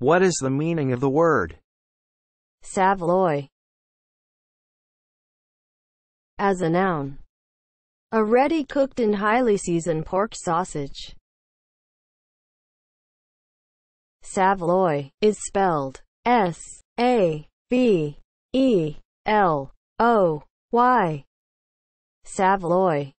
What is the meaning of the word? saveloy? As a noun. A ready cooked and highly seasoned pork sausage. Saveloy is spelled S A V E L O Y. Saveloy.